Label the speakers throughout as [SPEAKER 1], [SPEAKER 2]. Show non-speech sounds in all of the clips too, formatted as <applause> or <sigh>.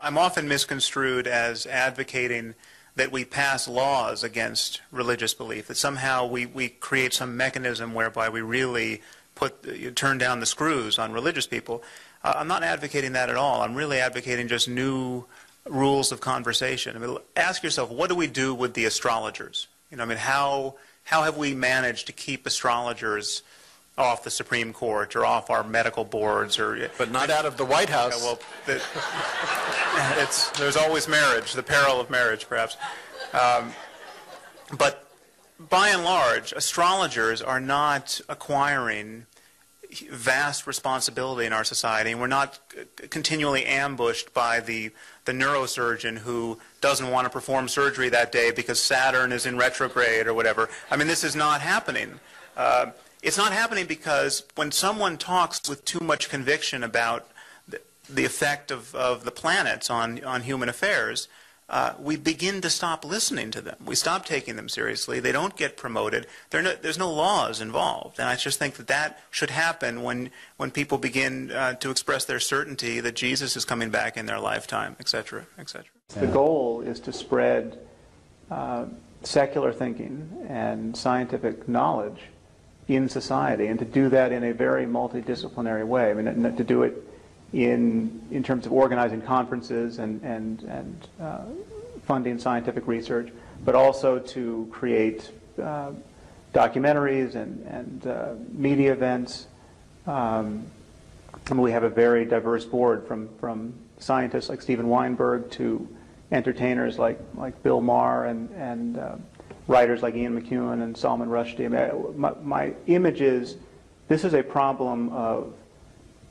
[SPEAKER 1] I'm often misconstrued as advocating that we pass laws against religious belief, that somehow we, we create some mechanism whereby we really put turn down the screws on religious people. Uh, I'm not advocating that at all. I'm really advocating just new rules of conversation. I mean, ask yourself, what do we do with the astrologers? You know, I mean, how how have we managed to keep astrologers off the Supreme Court or off our medical boards or
[SPEAKER 2] But not out of the White House.
[SPEAKER 1] yeah, well, it's, there's always marriage, the peril of marriage, perhaps. Um, but by and large, astrologers are not acquiring vast responsibility in our society, and we're not continually ambushed by the, the neurosurgeon who doesn't want to perform surgery that day because Saturn is in retrograde or whatever. I mean, this is not happening. Uh, it's not happening because when someone talks with too much conviction about the, effect of, of the planets on, on human affairs, uh, we begin to stop listening to them. We stop taking them seriously. They don't get promoted. No, there's no laws involved. And I just think that that should happen when, when people begin uh, to express their certainty that Jesus is coming back in their lifetime, etc., etc.
[SPEAKER 3] The goal is to spread uh, secular thinking and scientific knowledge in society, and to do that in a very multidisciplinary way. I mean, to do it in, in terms of organizing conferences and, and, and uh, funding scientific research, but also to create uh, documentaries and, and uh, media events. Um, and we have a very diverse board from, from scientists like Steven Weinberg to entertainers like, like Bill Maher and, and uh, writers like Ian McEwan and Salman Rushdie. My, my image is this is a problem of,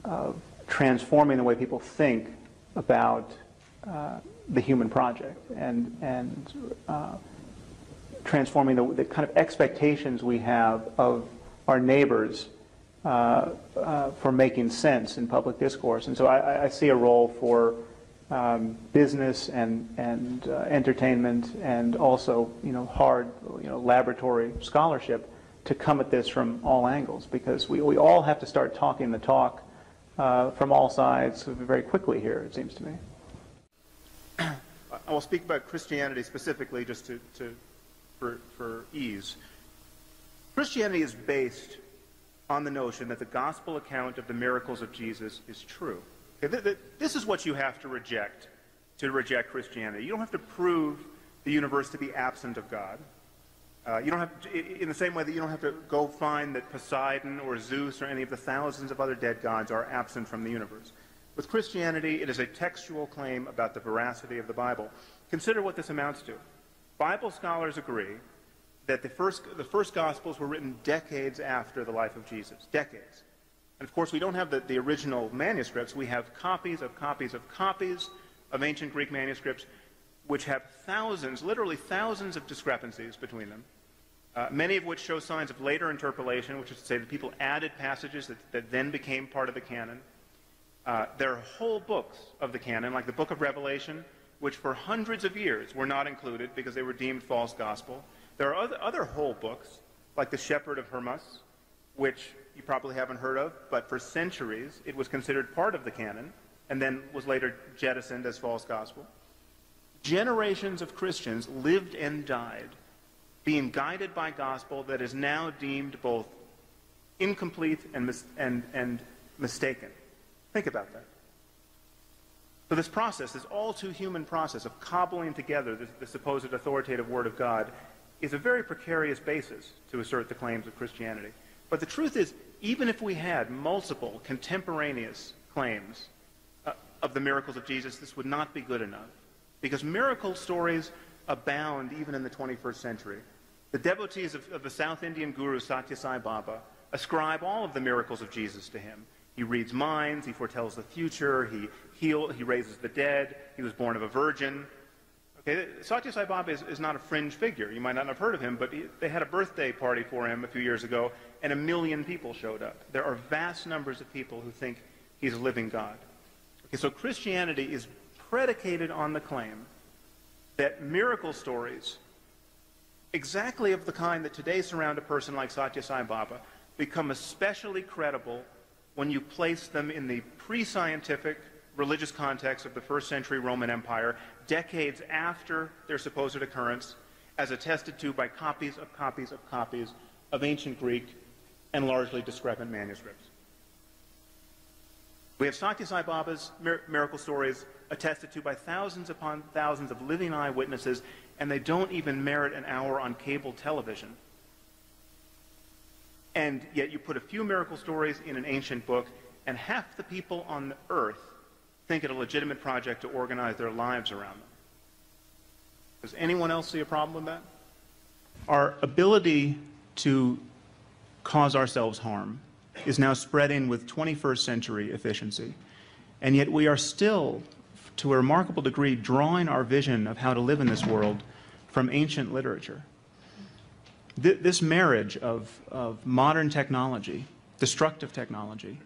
[SPEAKER 3] of transforming the way people think about uh, the human project and, and uh, transforming the, the, kind of expectations we have of our neighbors uh, uh for making sense in public discourse. And so I, I see a role for um, business and, and uh, entertainment and also, you know, hard, you know, laboratory scholarship to come at this from all angles because we, we all have to start talking the talk uh, from all sides very quickly here, it seems to me.
[SPEAKER 4] I will speak about Christianity specifically just to, to, for, for ease. Christianity is based on the notion that the gospel account of the miracles of Jesus is true. Okay, th th this is what you have to reject to reject Christianity. You don't have to prove the universe to be absent of God. Uh, you don't have, to, in the same way that you don't have to go find that Poseidon or Zeus or any of the thousands of other dead gods are absent from the universe. With Christianity, it is a textual claim about the veracity of the Bible. Consider what this amounts to. Bible scholars agree that the first, the first Gospels were written decades after the life of Jesus. Decades. And of course, we don't have the, the original manuscripts. We have copies of copies of copies of ancient Greek manuscripts which have thousands, literally thousands of discrepancies between them uh, many of which show signs of later interpolation, which is to say that people added passages that, that then became part of the canon. Uh, there are whole books of the canon, like the book of Revelation, which for hundreds of years were not included because they were deemed false gospel. There are other, other whole books, like the Shepherd of Hermas, which you probably haven't heard of, but for centuries it was considered part of the canon and then was later jettisoned as false gospel. Generations of Christians lived and died being guided by gospel that is now deemed both incomplete and, mis- and, and mistaken. Think about that. So this process, this all too human process of cobbling together the, the supposed authoritative Word of God, is a very precarious basis to assert the claims of Christianity. But the truth is, even if we had multiple contemporaneous claims uh, of the miracles of Jesus, this would not be good enough. Because miracle stories abound even in the 21st century. The devotees of, of the South Indian guru Satya Sai Baba ascribe all of the miracles of Jesus to him. He reads minds, he foretells the future, he heal, he raises the dead, he was born of a virgin. Okay, Satya Sai Baba is, is not a fringe figure. You might not have heard of him, but he, they had a birthday party for him a few years ago, and a million people showed up. There are vast numbers of people who think he's a living God. Okay, so Christianity is predicated on the claim that miracle stories exactly of the kind that today surround a person like Satya Sai Baba become especially credible when you place them in the pre-scientific, religious context of the first century Roman Empire, decades after their supposed occurrence, as attested to by copies of copies of copies of ancient Greek and largely discrepant manuscripts. We have Satya Sai Baba's mir- miracle stories attested to by thousands upon thousands of living eyewitnesses, and they don't even merit an hour on cable television. And yet you put a few miracle stories in an ancient book, and half the people on the earth think it a legitimate project to organize their lives around them. Does anyone else see a problem with that? Our ability to cause ourselves harm is now spreading with 21st century efficiency. And yet we are still, to a remarkable degree, drawing our vision of how to live in this world from ancient literature. Th- this marriage of, of modern technology, destructive technology,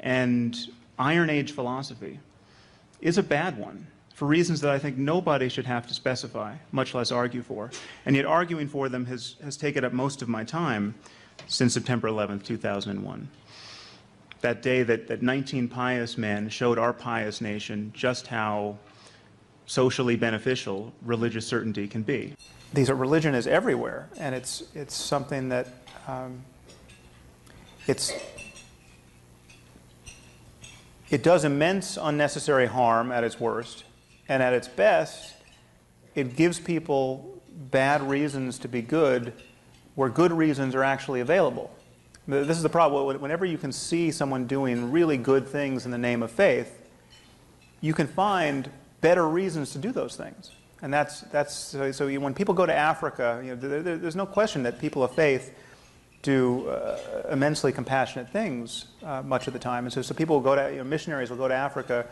[SPEAKER 4] and Iron Age philosophy is a bad one for reasons that I think nobody should have to specify, much less argue for. And yet arguing for them has, has taken up most of my time since September 11th, 2001. That day that, that 19 pious men showed our pious nation just how socially beneficial religious certainty can be. These are, religion is everywhere, and it's, it's something that um, it's, it does immense unnecessary harm at its worst, and at its best, it gives people bad reasons to be good where good reasons are actually available. This is the problem. Whenever you can see someone doing really good things in the name of faith, you can find better reasons to do those things. And that's, that's so, so when people go to Africa, you know, there, there, there's no question that people of faith do uh, immensely compassionate things uh, much of the time. And so, so people will go to, you know, missionaries will go to Africa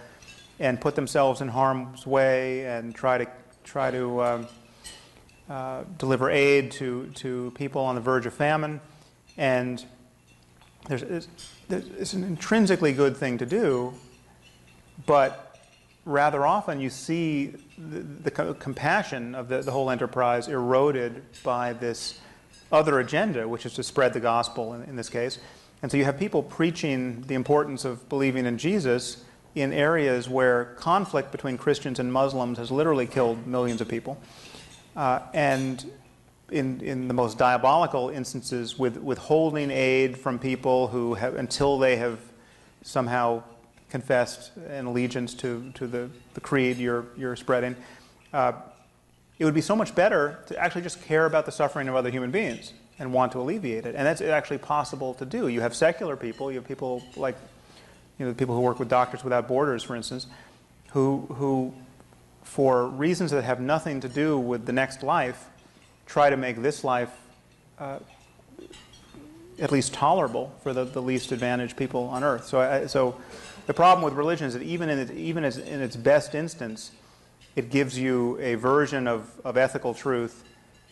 [SPEAKER 4] and put themselves in harm's way and try to, try to um, uh, deliver aid to, to people on the verge of famine. And there's, it's, an intrinsically good thing to do, but rather often you see the, the compassion of the, the, whole enterprise eroded by this other agenda, which is to spread the gospel in, in, this case. And so you have people preaching the importance of believing in Jesus in areas where conflict between Christians and Muslims has literally killed millions of people. Uh, and in, in the most diabolical instances, with withholding aid from people who have, until they have somehow confessed an allegiance to, to the, the creed you're, you're spreading. Uh, it would be so much better to actually just care about the suffering of other human beings and want to alleviate it. And that's actually possible to do. You have secular people, you have people like you know, the people who work with Doctors Without Borders, for instance, who, who for reasons that have nothing to do with the next life, try to make this life uh, at least tolerable for the, the least advantaged people on earth. So, I, so the problem with religion is that even in, it, even as, in its best instance, it gives you a version of, of ethical truth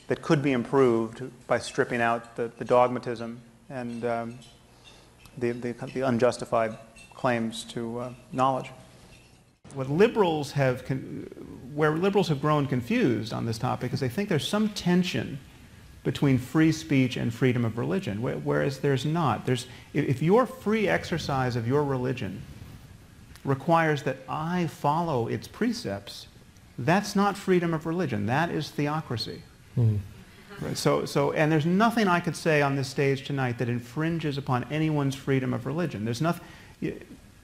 [SPEAKER 4] that could be improved by stripping out the, the dogmatism and um, the, the, the, unjustified claims to uh, knowledge what liberals have, where liberals have grown confused on this topic is they think there's some tension between free speech and freedom of religion, whereas there's not. There's, if your free exercise of your religion requires that I follow its precepts, that's not freedom of religion. That is theocracy. Mm. Right? So, so, and there's nothing I could say on this stage tonight that infringes upon anyone's freedom of religion. There's nothing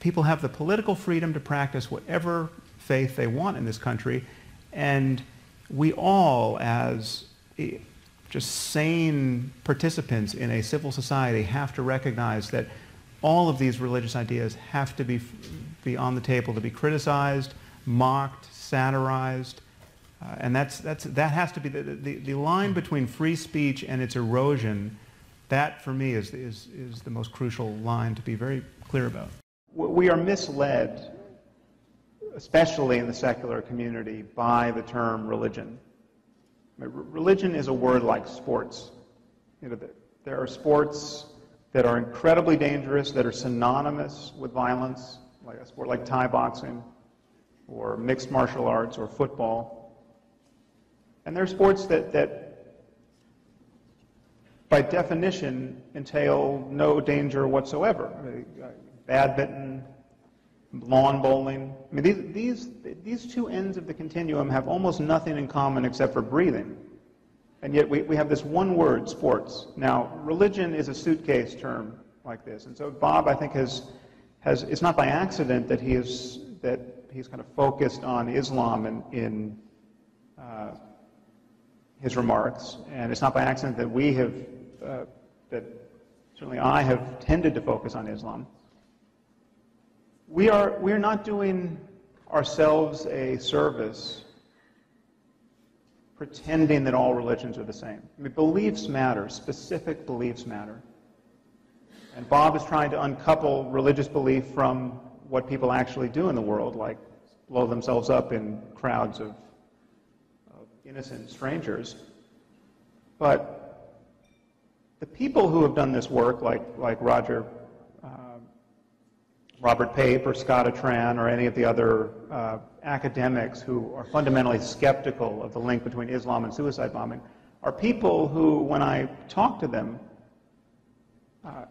[SPEAKER 4] people have the political freedom to practice whatever faith they want in this country, and we all, as just sane participants in a civil society, have to recognize that all of these religious ideas have to be, be on the table to be criticized, mocked, satirized. Uh, and that's, that's, that has to be the, the, the line between free speech and its erosion. That, for me, is, is, is the most crucial line to be very clear about we are misled, especially in the secular community, by the term religion. Religion is a word like sports. You know, there are sports that are incredibly dangerous, that are synonymous with violence, like a sport like Thai boxing, or mixed martial arts, or football. And there are sports that, that by definition, entail no danger whatsoever badminton,
[SPEAKER 5] lawn bowling. I mean, these, these, these two ends of the continuum have almost nothing in common except for breathing. And yet we, we have this one word, sports. Now, religion is a suitcase term like this. And so Bob, I think, has, has it's not by accident that he is, that he's kind of focused on Islam in, in uh, his remarks. And it's not by accident that we have, uh, that certainly I have tended to focus on Islam. We are, we are not doing ourselves a service pretending that all religions are the same. I mean, beliefs matter, specific beliefs matter. And Bob is trying to uncouple religious belief from what people actually do in the world, like blow themselves up in crowds of, of innocent strangers. But the people who have done this work, like, like Roger, Robert Pape or Scott Atran or any of the other uh, academics who are fundamentally skeptical of the link between Islam and suicide bombing, are people who, when I talk to them, uh,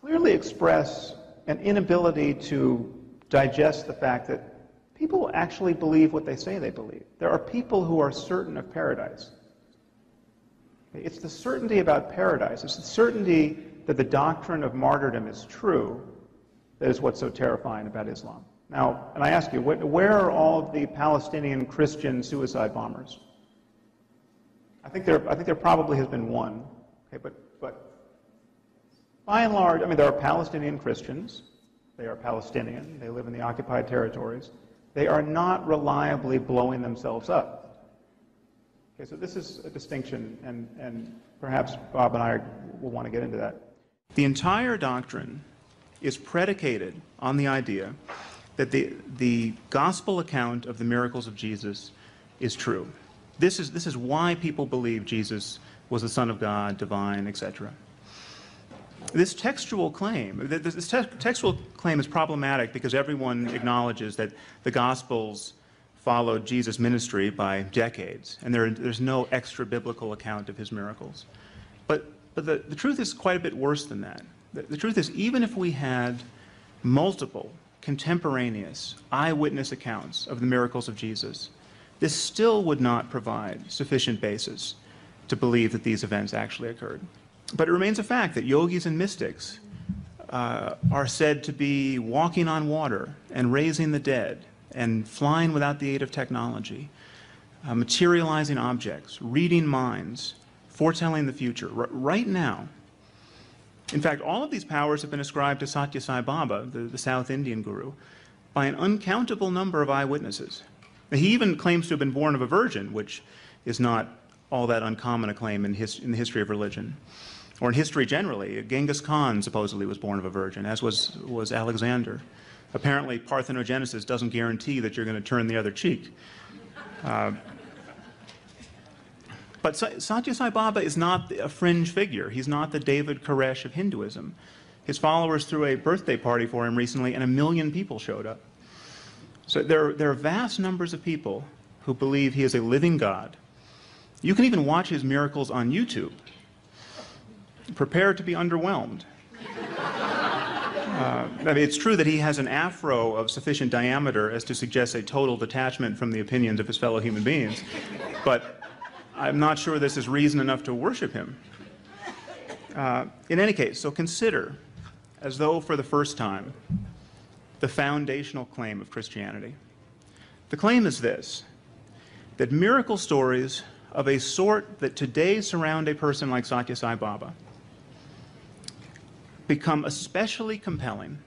[SPEAKER 5] clearly express an inability to digest the fact that people actually believe what they say they believe. There are people who are certain of paradise. It's the certainty about paradise, it's the certainty that the doctrine of martyrdom is true that is what's so terrifying about Islam. Now, and I ask you, where are all of the Palestinian Christian suicide bombers? I think there, I think there probably has been one. Okay, but, but by and large, I mean, there are Palestinian Christians. They are Palestinian. They live in the occupied territories. They are not reliably blowing themselves up. Okay, so this is a distinction, and, and perhaps Bob and I will want to get into that.
[SPEAKER 4] The entire doctrine is predicated on the idea that the, the gospel account of the miracles of Jesus is true. This is, this is why people believe Jesus was the Son of God, divine, etc. This textual claim, this textual claim is problematic because everyone acknowledges that the Gospels followed Jesus' ministry by decades, and there, there's no extra biblical account of his miracles. But, but the, the truth is quite a bit worse than that. The, the truth is, even if we had multiple contemporaneous eyewitness accounts of the miracles of Jesus, this still would not provide sufficient basis to believe that these events actually occurred. But it remains a fact that yogis and mystics uh, are said to be walking on water and raising the dead and flying without the aid of technology, uh, materializing objects, reading minds, foretelling the future. R right now, in fact, all of these powers have been ascribed to Satya Sai Baba, the, the South Indian guru, by an uncountable number of eyewitnesses. He even claims to have been born of a virgin, which is not all that uncommon a claim in, his, in the history of religion or in history generally. Genghis Khan supposedly was born of a virgin, as was, was Alexander. Apparently, parthenogenesis doesn't guarantee that you're going to turn the other cheek. Uh, but Satya Sai Baba is not a fringe figure. He's not the David Koresh of Hinduism. His followers threw a birthday party for him recently, and a million people showed up. So there, there are vast numbers of people who believe he is a living God. You can even watch his miracles on YouTube prepare to be underwhelmed. Uh, I mean, it's true that he has an afro of sufficient diameter as to suggest a total detachment from the opinions of his fellow human beings, but I'm not sure this is reason enough to worship him. Uh, in any case, so consider, as though for the first time, the foundational claim of Christianity. The claim is this that miracle stories of a sort that today surround a person like Satya Sai Baba become especially compelling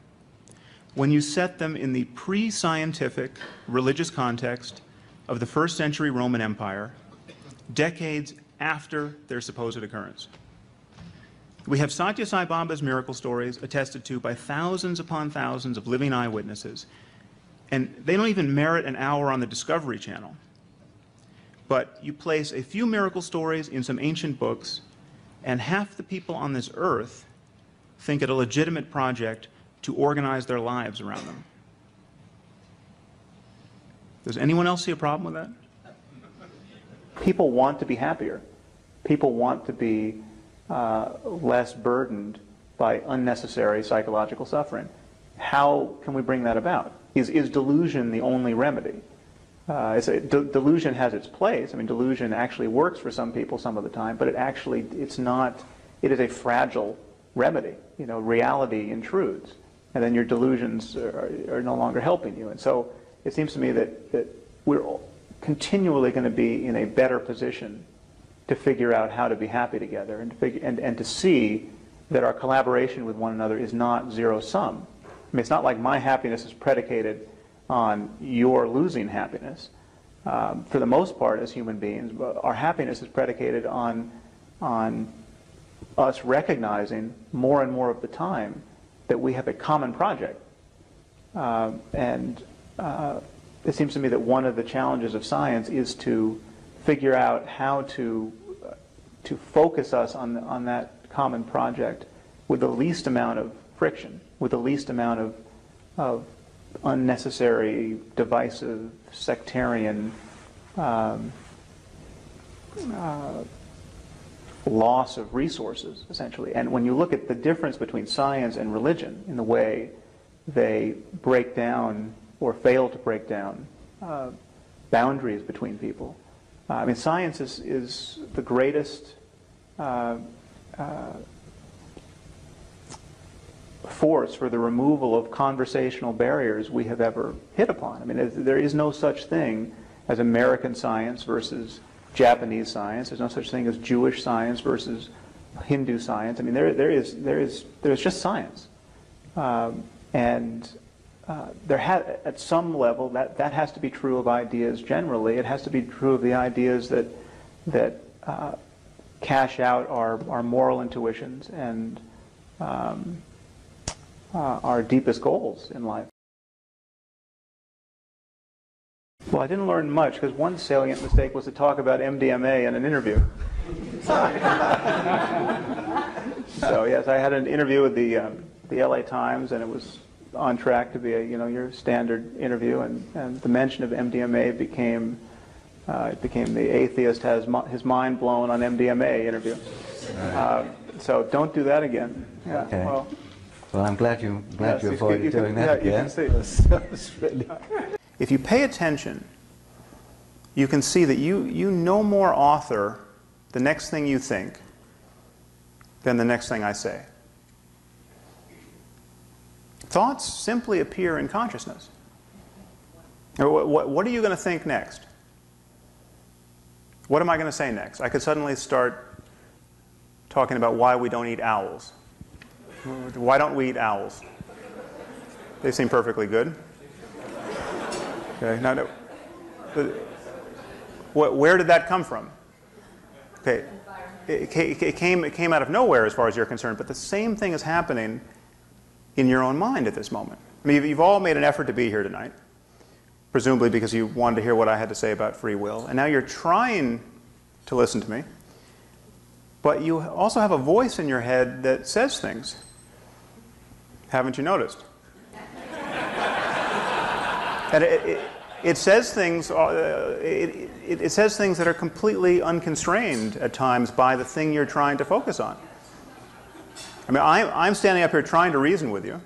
[SPEAKER 4] when you set them in the pre scientific religious context of the first century Roman Empire, decades after their supposed occurrence. We have Satya Sai Baba's miracle stories attested to by thousands upon thousands of living eyewitnesses, and they don't even merit an hour on the Discovery Channel. But you place a few miracle stories in some ancient books, and half the people on this earth think it a legitimate project to organize their lives around them. Does anyone else see a problem with that?
[SPEAKER 5] People want to be happier. People want to be uh, less burdened by unnecessary psychological suffering. How can we bring that about?
[SPEAKER 4] is, is delusion the only remedy? Uh, a, de- delusion has its place. I mean, delusion actually works for some people some of the time, but it actually, it's not, it is a fragile remedy. You know, reality intrudes, and then your delusions are, are no longer helping you. And so it seems to me that, that we're continually going to be in a better position to figure out how to be happy together and to, figure, and, and to see that our collaboration with one another is not zero sum. I mean, it's not like my happiness is predicated on your losing happiness. Um, for the most part, as human beings, our happiness is predicated on, on us recognizing more and more of the time that we have a common project. Uh, and uh, it seems to me that one of the challenges of science is to figure out how to, uh, to focus us on, on that common project with the least amount of friction, with the least amount of, of unnecessary, divisive, sectarian um, uh, loss of resources, essentially. And when you look at the difference between science and religion in the way they break down or fail to break down uh, boundaries between people, uh, I mean, science is, is the greatest uh, uh force for the removal of conversational barriers we have ever hit upon. I mean, there is no such thing as American science versus Japanese science. There's no such thing as Jewish science versus Hindu science. I mean, there, there is, there is, there's just science, um, and uh, there ha- at some level that that has to be true of ideas generally. It has to be true of the ideas that that uh, cash out our our moral intuitions and um, uh, our deepest goals in life. Well, I didn't learn much because one salient mistake was to talk about MDMA in an interview. <laughs> so yes, I had an interview with the um, the LA Times, and it was on track to be a you know your standard interview, and, and the mention of MDMA became uh, it became the atheist has his mind blown on MDMA interview. Right. Uh, so don't do that again.
[SPEAKER 6] Yeah, okay. Well, well, I'm glad you glad yes, you avoided you doing that yeah,
[SPEAKER 1] again. <laughs> <laughs> if you pay attention, you can see that you, you no more author the next thing you think than the next thing I say. Thoughts simply appear in consciousness. What, what, what are you going to think next? What am I going to say next? I could suddenly start talking about why we don't eat owls. Why don't we eat owls? They seem perfectly good. Okay, now, no, where did that come from? Okay, it, it, came, it came out of nowhere as far as you're concerned, but the same thing is happening in your own mind at this moment. I mean, you've all made an effort to be here tonight, presumably because you wanted to hear what I had to say about free will, and now you're trying to listen to me, but you also have a voice in your head that says things. Haven't you noticed? <laughs> and it, it, it, says things. Uh, it, it says things that are completely unconstrained at times by the thing you're trying to focus on. I mean, I'm, I'm standing up here trying to reason with you,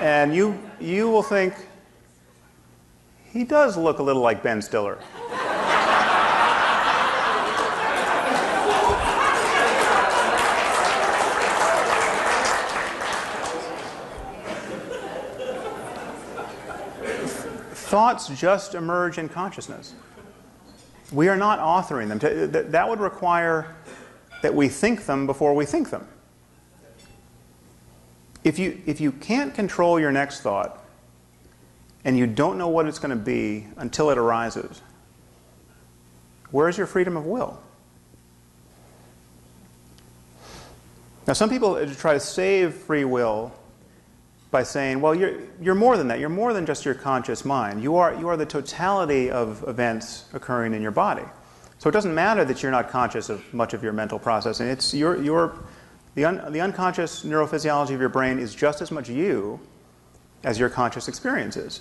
[SPEAKER 1] and you you will think he does look a little like Ben Stiller. thoughts just emerge in consciousness. We are not authoring them. That would require that we think them before we think them. If you, if you can't control your next thought and you don't know what it's going to be until it arises, where's your freedom of will? Now, some people try to save free will by saying, well, you're, you're more than that. You're more than just your conscious mind. You are, you are the totality of events occurring in your body. So it doesn't matter that you're not conscious of much of your mental processing. It's your, your, the, un, the unconscious neurophysiology of your brain is just as much you as your conscious experience is.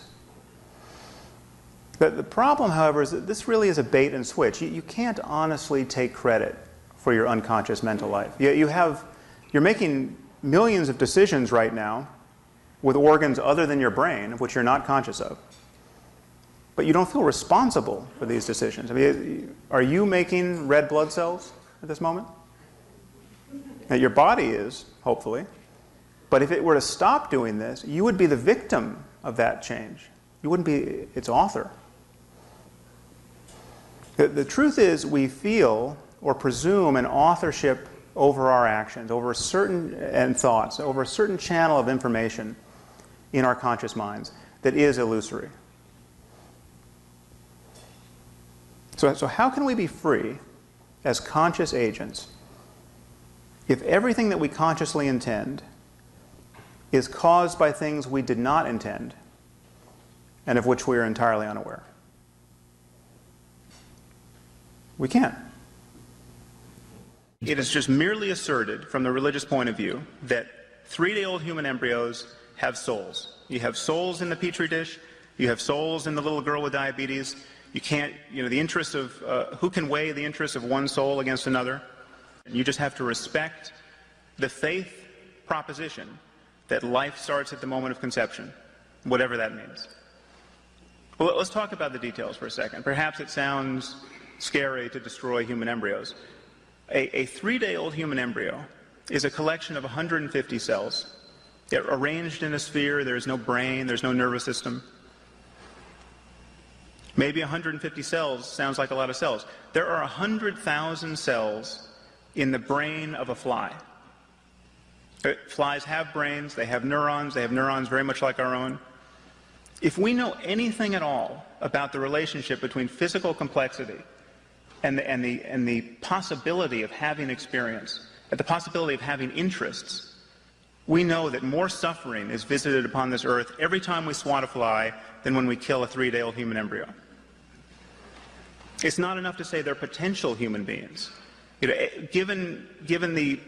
[SPEAKER 1] But the problem, however, is that this really is a bait and switch. You, you can't honestly take credit for your unconscious mental life. You, you have, you're making millions of decisions right now
[SPEAKER 4] with organs other than your brain, which you're not conscious of, but you don't feel responsible for these decisions. I mean, are you making red blood cells at this moment? Now, your body is, hopefully. But if it were to stop doing this, you would be the victim of that change. You wouldn't be its author. The, the truth is, we feel or presume an authorship over our actions, over a certain and thoughts, over a certain channel of information in our conscious minds that is illusory. So, so how can we be free as conscious agents if everything that we consciously intend is caused by things we did not intend and of which we are entirely unaware? We can't. It is just merely asserted from the religious point of view that three day old human embryos have souls. You have souls in the petri dish, you have souls in the little girl with diabetes. You can't, you know, the interest of uh, who can weigh the interest of one soul against another? You just have to respect the faith proposition that life starts at the moment of conception, whatever that means. Well, let's talk about the details for a second. Perhaps it sounds scary to destroy human embryos. A, a three day old human embryo is a collection of 150 cells. They're arranged in a sphere, there's no brain, there's no nervous system. Maybe 150 cells sounds like a lot of cells. There are 100,000 cells in the brain of a fly. Uh, flies have brains, they have neurons, they have neurons very much like our own. If we know anything at all about the relationship between physical complexity and the, and the, and the possibility of having experience, and the possibility of having interests, we know that more suffering is visited upon this earth every time we swat a fly than when we kill a three-day-old human embryo. It's not enough to say they're potential human beings. You know, eh, given, given the,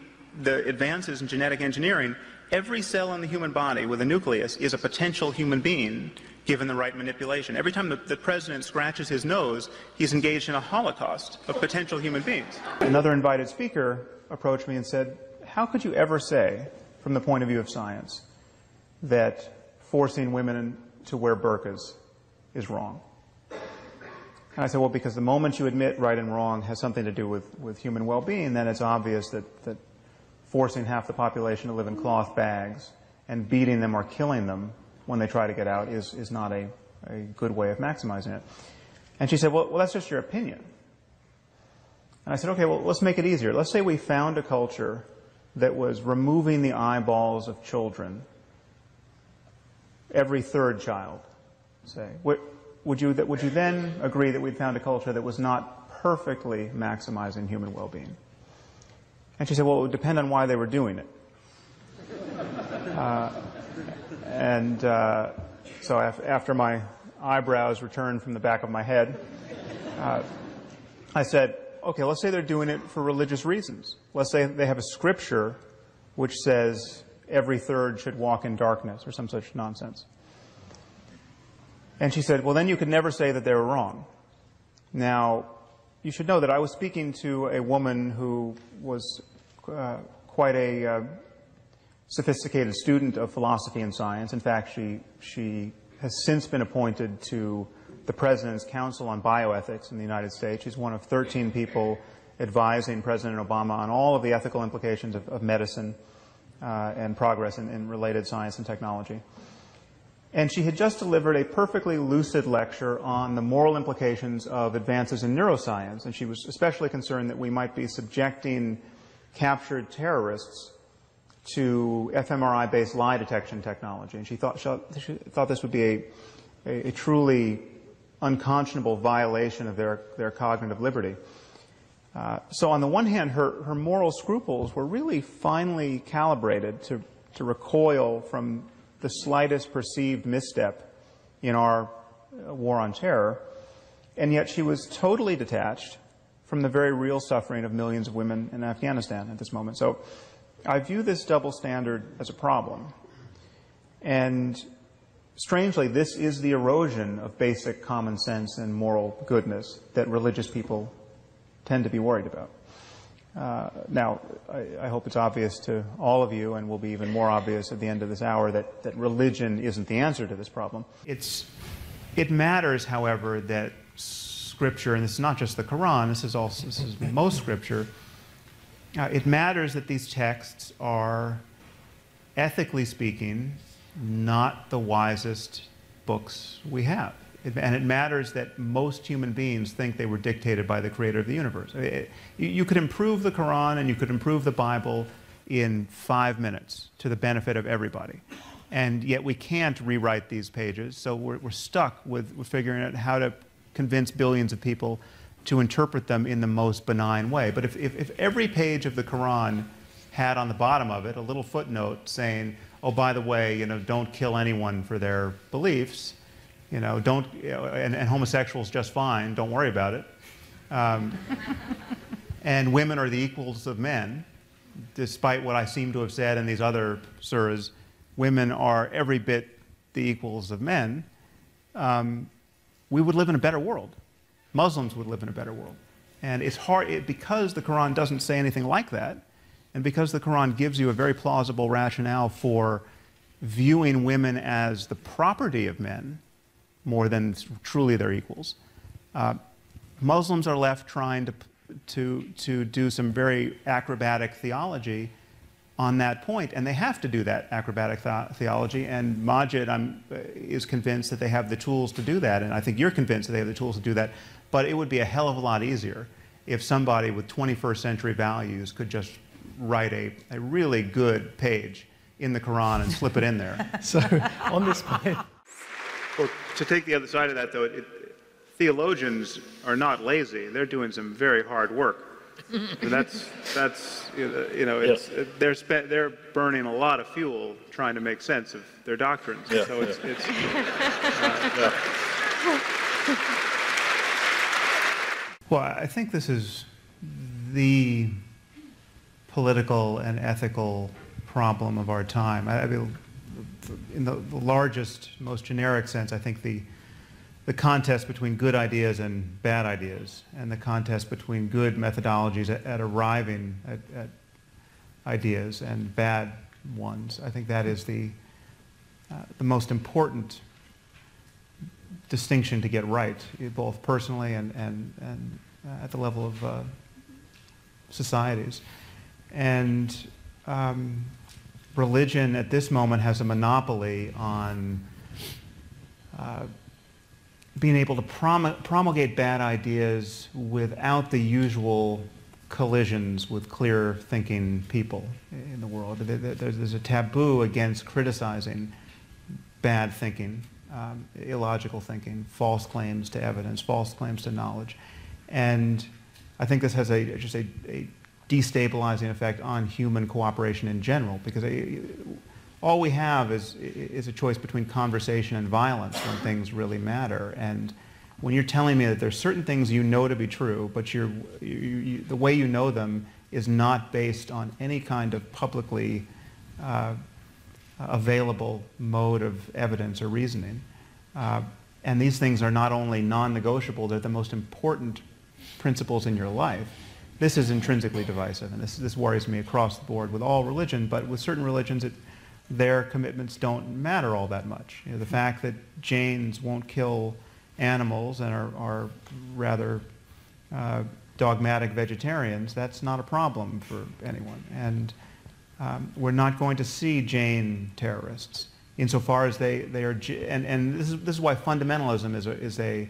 [SPEAKER 4] the advances in genetic engineering, every cell in the human body with a nucleus is a potential human being given the right manipulation. Every time the, the, president scratches his nose, he's engaged in a holocaust of potential human beings. Another invited speaker approached me and said, How could you ever say, from the point of view of science, that forcing women to wear burqas is wrong? And I said, Well, because the moment you admit right and wrong has something to do with, with human well being, then it's obvious that, that forcing half the population to live in cloth bags and beating them or killing them when they try to get out is, is not a, a good way of maximizing it. And she said, well, well, that's just your opinion. And I said, okay, well, let's make it easier. Let's say we found a culture that was removing the eyeballs of children every third child, say. Would you, would you then agree that we'd found a culture that was not perfectly maximizing human well-being? And she said, well, it would depend on why they were doing it. Uh, and uh, so af- after my eyebrows returned from the back of my head, uh, I said, okay, let's say they're doing it for religious reasons. Let's say they have a scripture which says every third should walk in darkness or some such nonsense. And she said, well, then you could never say that they were wrong. Now, you should know that I was speaking to a woman who was uh, quite a uh, sophisticated student of philosophy and science. In fact, she, she has since been appointed to the President's Council on Bioethics in the United States. She's one of 13 people advising President Obama on all of the ethical implications of, of medicine uh, and progress in, in, related science and technology. And she had just delivered a perfectly lucid lecture on the moral implications of advances in neuroscience. And she was especially concerned that we might be subjecting captured terrorists to fMRI-based lie detection technology. And she thought, she thought this would be a, a, a, truly unconscionable violation of their, their cognitive liberty. Uh, so on the one hand, her, her moral scruples were really finely calibrated to, to recoil from the slightest perceived misstep in our uh, war on terror. And yet she was totally detached from the very real suffering of millions of women in Afghanistan at this moment. So I view this double standard as a problem. And strangely, this is the erosion of basic common sense and moral goodness that religious people tend to be worried about. Uh, now, I, I, hope it's obvious to all of you, and will be even more obvious at the end of this hour, that, that religion isn't the answer to this problem. It's, it matters, however, that Scripture, and this is not just the Quran, this is also this is most Scripture. Uh, it matters that these texts are, ethically speaking, not the wisest books we have. And it matters that most human beings think they were dictated by the creator of the universe. It, you could improve the Quran and you could improve the Bible in five minutes to the benefit of everybody. And yet we can't rewrite these pages, so we're, we're stuck with, with figuring out how to convince billions of people to interpret them in the most benign way. But if, if, if every page of the Quran had on the bottom of it a little footnote saying, oh, by the way, you know, don't kill anyone for their beliefs, you know, don't, you know, and, and homosexuals just fine, don't worry about it. Um, <laughs> and women are the equals of men, despite what I seem to have said in these other surahs, women are every bit the equals of men, um, we would live in a better world. Muslims would live in a better world. And it's hard, it, because the Quran doesn't say anything like that, and because the Quran gives you a very plausible rationale for viewing women as the property of men, more than truly their equals. Uh, Muslims are left trying to, to, to do some very acrobatic theology on that point, and they have to do that acrobatic th theology. And Maajid I'm, uh, is convinced that they have the tools to do that, and I think you're convinced that they have the tools to do that. But it would be a hell of a lot easier if somebody with 21st century values could just write a, a really good page in the Quran and slip it in there. <laughs>
[SPEAKER 2] so on this point.
[SPEAKER 7] Well, to take the other side of that, though, it, theologians are not lazy. They're doing some very hard work. <laughs> And that's that's you know it's, yes. they're spent, they're burning a lot of fuel trying to make sense of their doctrines. Yeah, so it's yeah. it's. <laughs> Uh, <laughs>
[SPEAKER 4] well, I think this is the political and ethical problem of our time. I, I mean, in the, the, largest, most generic sense, I think the, the contest between good ideas and bad ideas, and the contest between good methodologies at, at arriving at, at, ideas and bad ones, I think that is the, uh, the most important distinction to get right, both personally and, and, and uh, at the level of uh, societies. And um, religion at this moment has a monopoly on uh, being able to prom promulgate bad ideas without the usual collisions with clear thinking people in the world. There's a taboo against criticizing bad thinking, um, illogical thinking, false claims to evidence, false claims to knowledge. And I think this has a, just a, a destabilizing effect on human cooperation in general because all we have is, is a choice between conversation and violence when things really matter. And when you're telling me that there's certain things you know to be true, but you're, you, you, the way you know them is not based on any kind of publicly uh, available mode of evidence or reasoning. Uh, and these things are not only non-negotiable, they're the most important principles in your life this is intrinsically divisive, and this, this worries me across the board with all religion, but with certain religions, it, their commitments don't matter all that much. You know, the fact that Jains won't kill animals and are, are rather uh, dogmatic vegetarians, that's not a problem for anyone. And um, we're not going to see Jain terrorists insofar as they, they are, and, and this, is, this is why fundamentalism is a, is a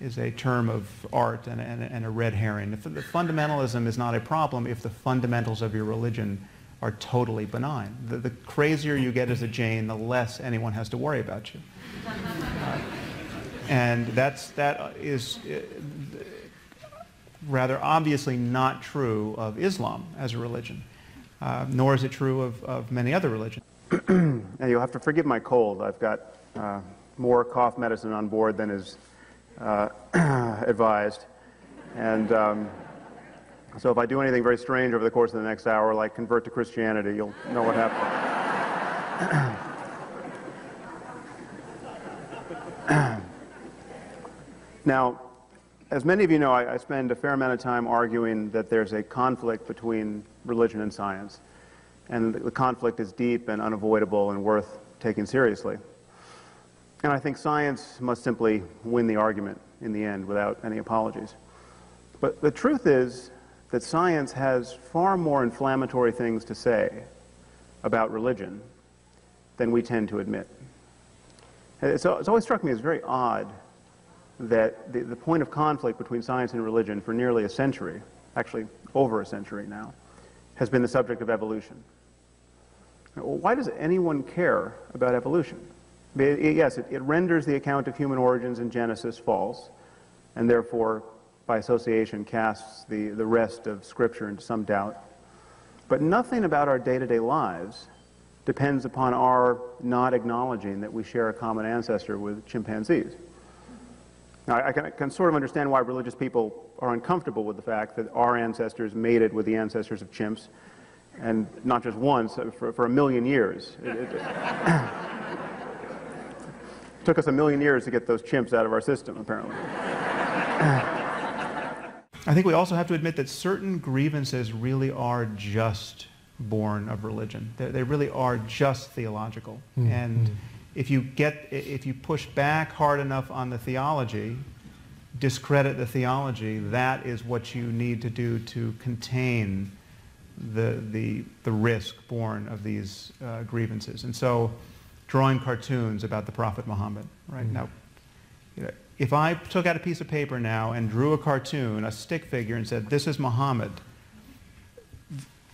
[SPEAKER 4] is a term of art and, and, and a red herring. If the fundamentalism is not a problem if the fundamentals of your religion are totally benign. The, the crazier you get as a Jain, the less anyone has to worry about you. Uh, and that's, that is uh, rather obviously not true of Islam as a religion, uh, nor is it true of, of many other religions. <clears throat>
[SPEAKER 7] and you'll have to forgive my cold. I've got uh, more cough medicine on board than is uh, <clears throat> advised. And um, so if I do anything very strange over the course of the next hour, like convert to Christianity, you'll know what happened. <clears throat> now,
[SPEAKER 4] as many of you know, I, I spend a fair amount of time arguing that there's a conflict between religion and science. And the, the conflict is deep and unavoidable and worth taking seriously. And I think science must simply win the argument in the end without any apologies. But the truth is that science has far more inflammatory things to say about religion than we tend to admit. It's, it's always struck me as very odd that the, the point of conflict between science and religion for nearly a century, actually over a century now, has been the subject of evolution. Why does anyone care about evolution? Yes, it, it renders the account of human origins in Genesis false, and therefore, by association, casts the, the rest of Scripture into some doubt. But nothing about our day-to-day lives depends upon our not acknowledging that we share a common ancestor with chimpanzees. Now, I can, I can, sort of understand why religious people are uncomfortable with the fact that our ancestors mated with the ancestors of chimps, and not just once, uh, for, for a million years. It, it, it took us a million years to get those chimps out of our system, apparently.
[SPEAKER 8] I think we also have to admit that certain grievances really are just born of religion. They, they really are just theological. Mm-hmm. And if you get if you push back hard enough on the theology, discredit the theology, that is what you need to do to contain the the the risk born of these uh, grievances. And so, drawing cartoons about the Prophet Muhammad, right mm-hmm. now. You know, if I took out a piece of paper now and drew a cartoon, a stick figure, and said, "This is Muhammad,"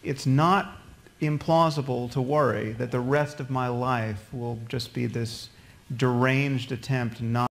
[SPEAKER 8] it's not implausible to worry that the rest of my life will just be this deranged attempt not